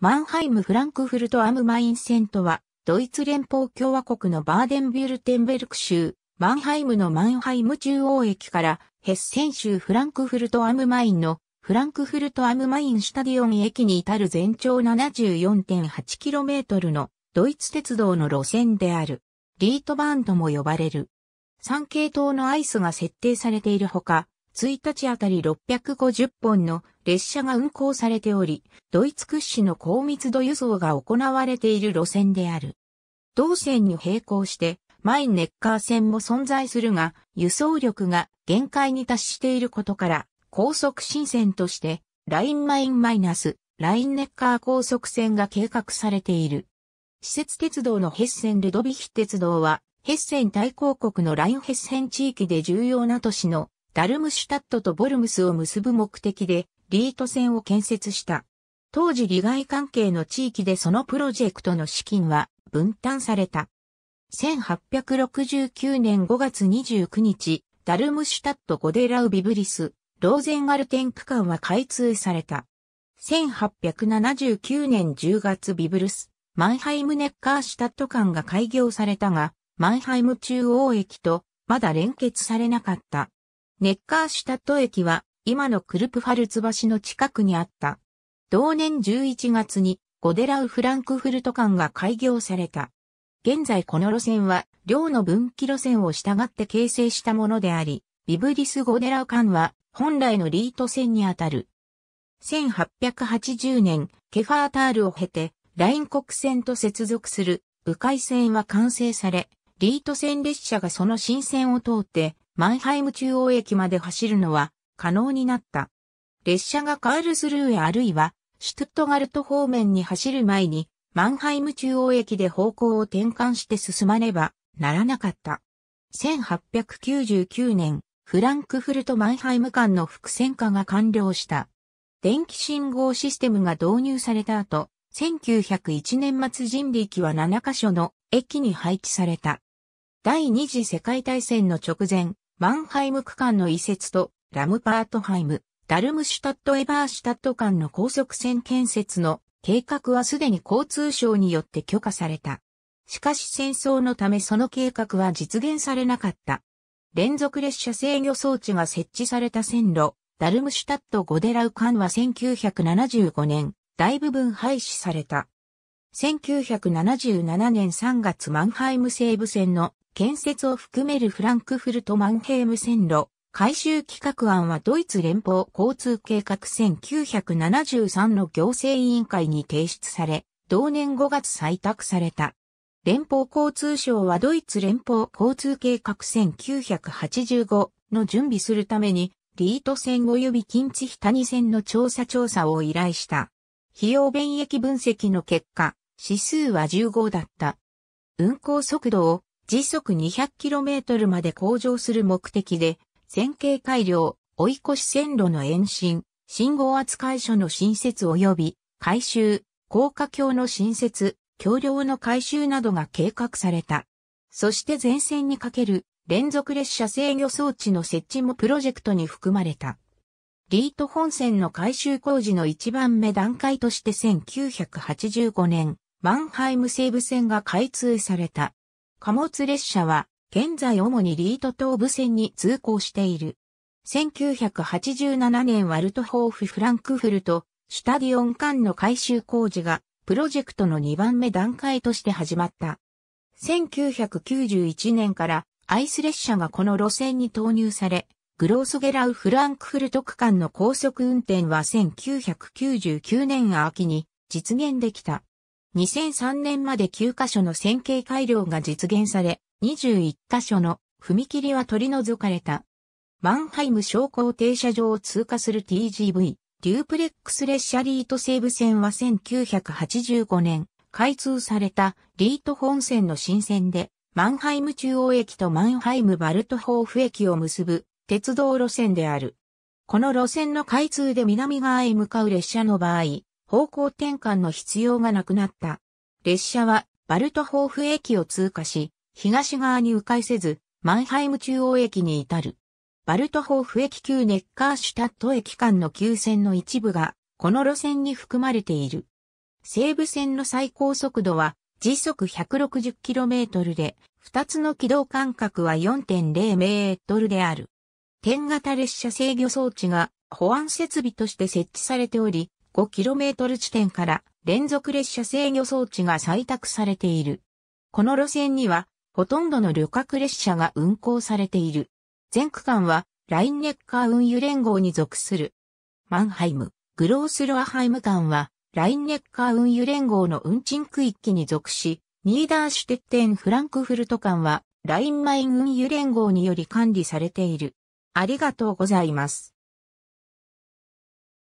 マンハイム・フランクフルト・アムマイン線とは、ドイツ連邦共和国のバーデンビュルテンベルク州、マンハイムのマンハイム中央駅からヘッセン州フランクフルト・アムマインのフランクフルト・アムマインシュタディオン駅に至る全長 74.8km のドイツ鉄道の路線である。リートバーンとも呼ばれる。3系統の ICEが設定されているほか、1日あたり650本の列車が運行されており、ドイツ屈指の高密度輸送が行われている路線である。同線に並行して、マインネッカー線も存在するが、輸送力が限界に達していることから、高速新線として、ラインマインマイナス、ラインネッカー高速線が計画されている。施設鉄道のヘッセン・ルドビヒ鉄道は、ヘッセン大公国のラインヘッセン地域で重要な都市のダルムシュタットとボルムスを結ぶ目的でリート線を建設した。当時利害関係の地域でそのプロジェクトの資金は分担された。1869年5月29日、ダルムシュタット・ゴデラウ・ビブリス、ローゼンアルテン区間は開通された。1879年10月ビブルス、マンハイムネッカーシュタット間が開業されたが、マンハイム中央駅とまだ連結されなかった。ネッカーシュタット駅は今のクルプファルツ橋の近くにあった。同年11月にゴデラウ・フランクフルト間が開業された。現在この路線は両の分岐路線を従って形成したものであり、ビブリス・ゴデラウ間は本来のリート線にあたる。1880年、ケファータールを経て、ライン国線と接続する、迂回線は完成され、リート線列車がその新線を通って、マンハイム中央駅まで走るのは可能になった。列車がカールスルーへあるいは、シュトットガルト方面に走る前に、マンハイム中央駅で方向を転換して進まねばならなかった。1899年、フランクフルト・マンハイム間の複線化が完了した。電気信号システムが導入された後、1901年末人力は7カ所の駅に配置された。第二次世界大戦の直前、マンハイム区間の移設とランペルトハイム、ダルムシュタット・エバーシュタット間の高速線建設の計画はすでに交通省によって許可された。しかし戦争のためその計画は実現されなかった。連続列車制御装置が設置された線路、ダルムシュタット・ゴデラウ間は1975年、大部分廃止された。1977年3月マンハイム西部線の建設を含めるフランクフルト・マンヘーム線路、改修企画案はドイツ連邦交通計画1973の行政委員会に提出され、同年5月採択された。連邦交通省はドイツ連邦交通計画1985の準備するために、リート線及び近地比谷線の調査調査を依頼した。費用便益分析の結果、指数は15だった。運行速度を時速 200km まで向上する目的で、線形改良、追い越し線路の延伸、信号扱い所の新設及び改修、高架橋の新設、橋梁の改修などが計画された。そして前線にかける連続列車制御装置の設置もプロジェクトに含まれた。リート本線の改修工事の一番目段階として1985年、マンハイム西部線が開通された。貨物列車は、現在主にリート東部線に通行している。1987年ワルトホーフ・フランクフルト、シュタディオン間の改修工事が、プロジェクトの2番目段階として始まった。1991年からアイス列車がこの路線に投入され、グロースゲラウ・フランクフルト区間の高速運転は1999年秋に実現できた。2003年まで9カ所の線形改良が実現され、21カ所の踏切は取り除かれた。マンハイム昇降停車場を通過する TGV、デュープレックス列車リート西部線は1985年、開通されたリート本線の新線で、マンハイム中央駅とマンハイムバルトホーフ駅を結ぶ鉄道路線である。この路線の開通で南側へ向かう列車の場合、方向転換の必要がなくなった。列車はバルトホーフ駅を通過し、東側に迂回せず、マンハイム中央駅に至る。バルトホーフ駅旧ネッカーシュタット駅間の旧線の一部が、この路線に含まれている。西武線の最高速度は時速 160km で、2つの軌道間隔は4.0メートルである。点型列車制御装置が保安設備として設置されており、5km 地点から連続列車制御装置が採択されている。この路線には、ほとんどの旅客列車が運行されている。全区間は、ラインネッカー運輸連合に属する。マンハイム、グロースロアハイム間は、ラインネッカー運輸連合の運賃区域に属し、ニーダーシュテッテンフランクフルト間は、ラインマイン運輸連合により管理されている。ありがとうございます。